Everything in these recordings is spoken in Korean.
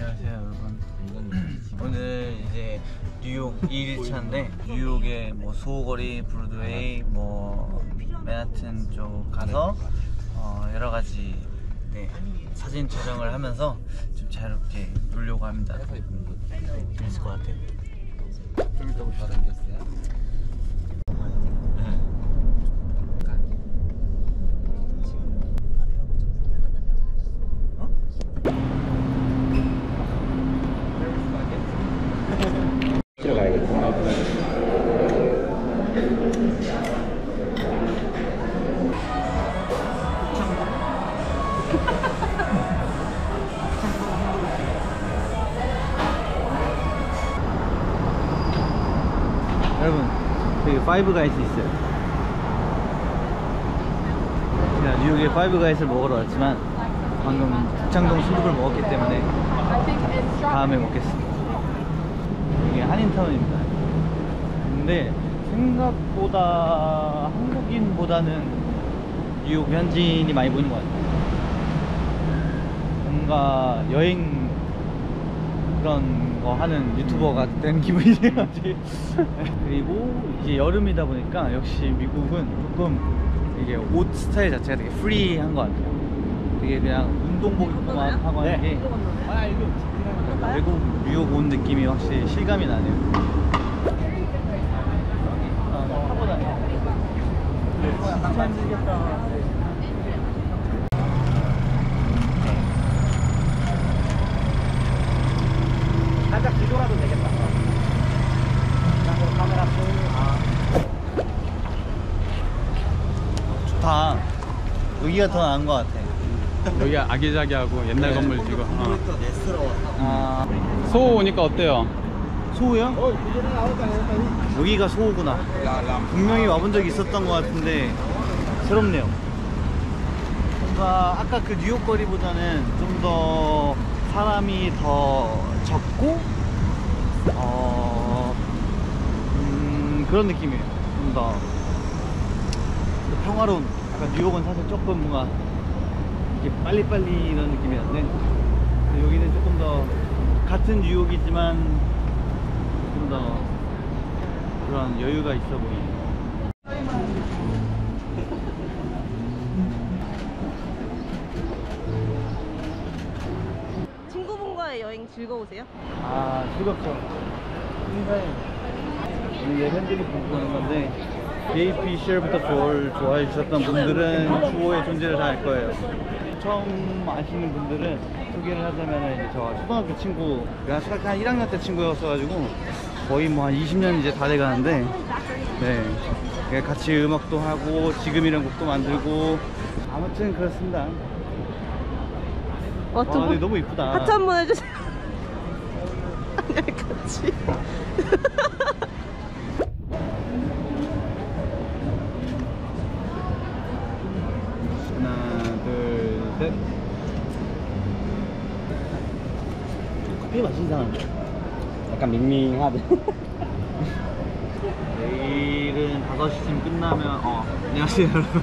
안녕하세요 여러분. 오늘 이제 뉴욕 2일차인데 뉴욕의 뭐 소호거리, 브로드웨이, 뭐 맨하튼 쪽 가서 어, 여러 가지 네, 사진 촬영을 하면서 좀 자유롭게 놀려고 합니다. 재밌을 것 같아요. 좀 이따 오시다 생겼어요. 여러분 여기 파이브 가이스 있어요. 제가 뉴욕에 파이브 가이스를 먹으러 왔지만 방금 북창동 순두부를 먹었기 때문에 다음에 먹겠습니다. 이게 한인타운입니다 근데 생각보다 한국인보다는 뉴욕 현지인이 많이 보이는 것 같아요. 뭔가 여행 그런 거 하는 유튜버가 된 기분이네요 지금. 그리고 이제 여름이다 보니까 역시 미국은 조금 이게 옷 스타일 자체가 되게 프리한 것 같아요. 되게 그냥 운동복 입고만 하고 하는 게 외국 뉴욕 온 느낌이 확실히 실감이 나네요 어, 타고 다녀 진짜 힘들겠다 살짝 뒤돌아도 되겠다. 카메라 쏘. 아. 좋다 여기가 더 나은 것 같아. 여기가 아기자기하고 옛날 건물 지금. 어. 아소 오니까 어때요? 소우요? 여기가 소우구나. 분명히 와본 적이 있었던 것 같은데 새롭네요. 뭔가 아까 그 뉴욕 거리보다는 좀 더 사람이 더 적고 어 음, 그런 느낌이에요. 좀 더 평화로운 약간 뉴욕은 사실 조금 뭔가 이렇게 빨리빨리 이런 느낌이었는데 여기는 조금 더 같은 뉴욕이지만 좀 더 그런 여유가 있어 보이네요. 친구분과의 여행 즐거우세요? 아 즐겁죠. 굉장히 오늘 팬들이 보고 있는 건데 JP 쉘부터 저를 좋아해 주셨던 분들은 주호의 존재를 잘알 거예요. 처음 아시는 분들은 소개를 하자면 이제 저 초등학교 친구 한 초등학교 한 1학년 때 친구였어가지고 거의 뭐 한 20년 이제 다 돼가는데 네. 그냥 같이 음악도 하고 지금이란 곡도 만들고. 아무튼 그렇습니다. 어, 분 너무 이쁘다. 하트 한 번 해주세요. 같이. 이 이상한데? 약간 밍밍하대. 내일은 5시쯤 끝나면, 어, 안녕하세요, 여러분.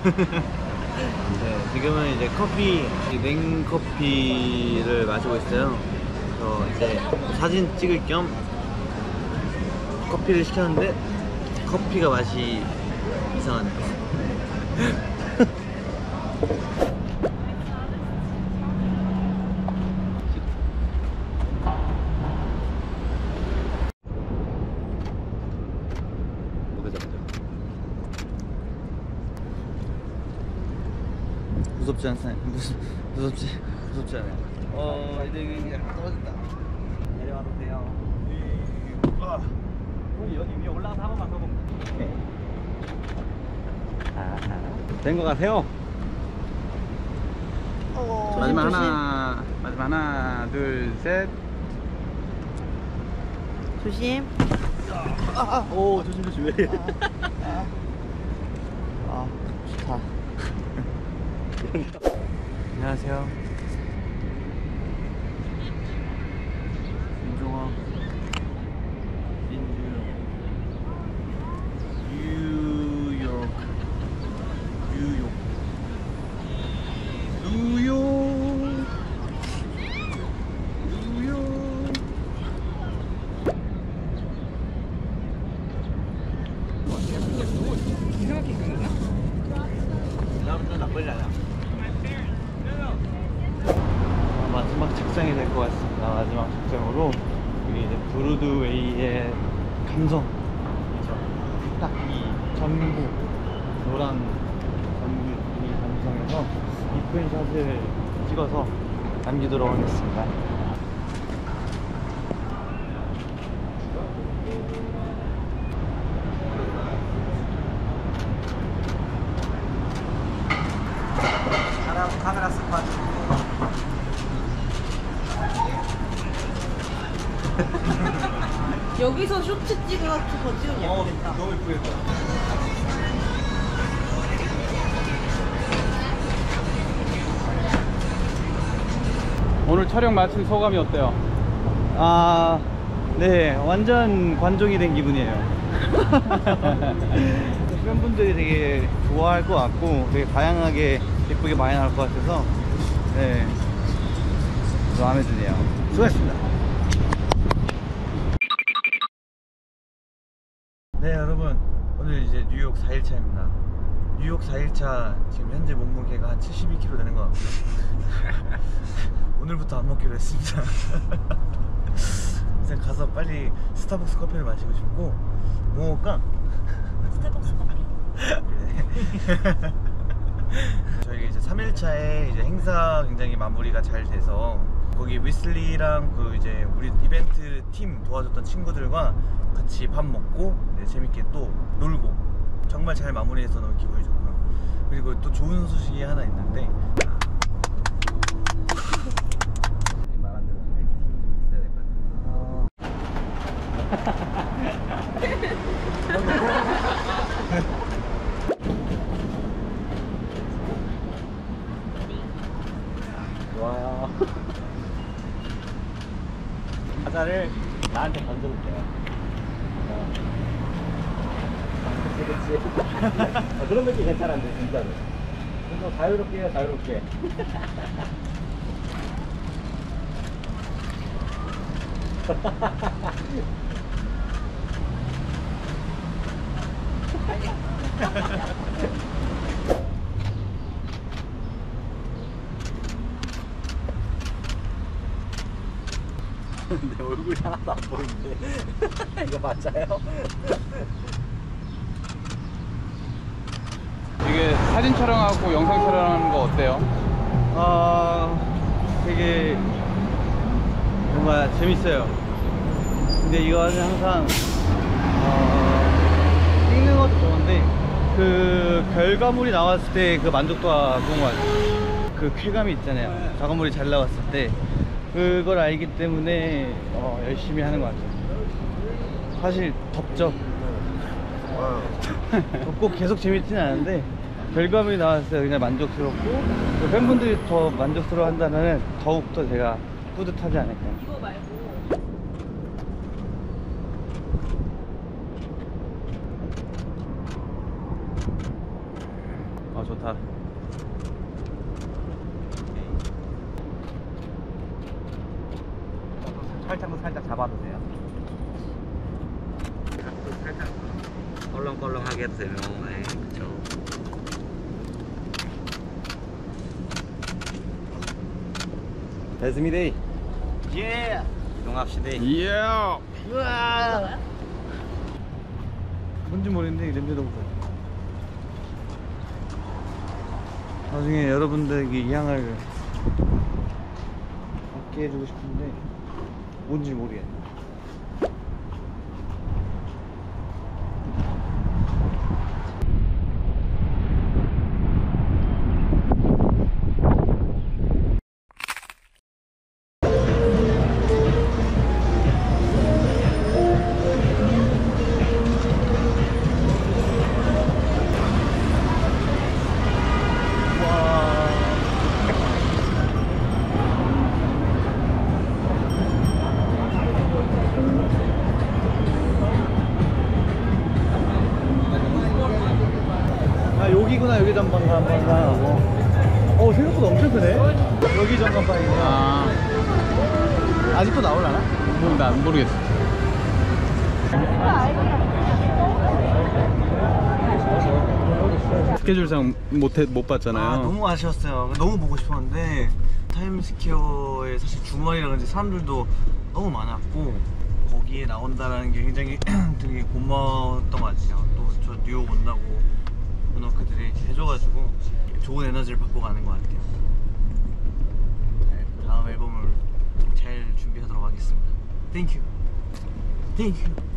네, 지금은 이제 커피, 이 냉커피를 마시고 있어요. 그래서 이제 사진 찍을 겸 커피를 시켰는데, 커피가 맛이 이상하네요. 보자 보자. 무섭지 않나요? 무섭, 무섭지, 무섭지 않아요. 어, 이제 이게 약간 떨어진다. 내려와도 돼요. 아, 우리 여기 위에 올라가서 한 번만 더 보면 돼. 된거 같아요. 어, 마지막 조심. 하나 마지막 하나 둘 셋. 조심. 아, 아, 오, 조심, 조심. 왜 이래. 아, 아, 좋다. 안녕하세요. 윤종아. 뉴욕. 뉴욕. 뉴욕. 뉴욕. 뉴욕. 아, 마지막 책장이 될 것 책장으로 여기 이제 브루드웨이의 감성이죠. 딱이 전구 노란 전구 이 감성에서 이쁜 샷을 찍어서 남기도록 하겠습니다. 카메라 스팟. 여기서 쇼츠 찍어갖고 더 찍으면 어, 예쁘겠다. 너무 이쁘겠다. 오늘 촬영 마친 소감이 어때요? 아, 네, 완전 관종이 된 기분이에요. 팬분들이 되게 좋아할 것 같고, 되게 다양하게 예쁘게 많이 나올 것 같아서, 네, 마음에 드네요. 수고하셨습니다. 이제 뉴욕 4일차입니다. 뉴욕 4일차 지금 현재 몸무게가 한 72kg 되는 것 같고요. 오늘부터 안 먹기로 했습니다. 이제 가서 빨리 스타벅스 커피를 마시고 싶고 뭐 먹을까? 스타벅스 커피. 그래. 저희 이제 3일차에 이제 행사 굉장히 마무리가 잘 돼서 거기 위슬리랑 그 이제 우리 이벤트 팀 도와줬던 친구들과 같이 밥 먹고 네, 재밌게 또 놀고 정말 잘 마무리해서 너무 기분이 좋고요. 그리고 또 좋은 소식이 하나 있는데 말한 대로 좀 액팅이 있어야 될 것 같아요. 좋아요. 과자를 나한테 던져볼게요. 어. 그치, 그치. 어, 그런 느낌 괜찮은데, 진짜로. 그래서 자유롭게 해요, 자유롭게. 내 얼굴이 하나도 안 보이는데. 이거 맞아요? 이게 사진 촬영하고 영상 촬영하는 거 어때요? 아 되게 뭔가 재밌어요. 근데 이거는 항상 어, 찍는 것도 좋은데 그 결과물이 나왔을 때 그 만족도가 좋은 것 같아요. 그 쾌감이 있잖아요. 작업물이 잘 나왔을 때 그걸 알기 때문에 어, 열심히 하는 것 같아요. 사실 덥죠. 꼭 계속 재밌지는 않은데 결과물이 나왔을 때 그냥 만족스럽고 또 팬분들이 더 만족스러워 한다면 더욱 더 제가 뿌듯하지 않을까 이거 말고. 아 좋다 살짝만 살짝 잡아주세요. 살짝 껄렁껄렁하게 해도 되면, 네, 그쵸. 됐습니다 예 이동합시다. 예! 우와 뭔지 모르겠는데 이 냄새 너무 좋아 나중에 여러분들에게 이 향을 맡게 해주고 싶은데 뭔지 모르겠네 전방가 한방가 어 생각보다 엄청 크네 여기 전방이구나 아, 아직도 나올라나? 뭐, 난 모르겠어. 스케줄상 못, 해, 못 봤잖아요. 아, 너무 아쉬웠어요. 너무 보고 싶었는데 타임스퀘어에 사실 주말이라 그런지 사람들도 너무 많았고 거기에 나온다라는 게 굉장히 되게 고마웠던 것 같아요. 또 저 뉴욕 온다고 문워크들이 해줘가지고 좋은 에너지를 받고 가는 것 같아요. 네, 다음 앨범을 잘 준비하도록 하겠습니다. Thank you. Thank you.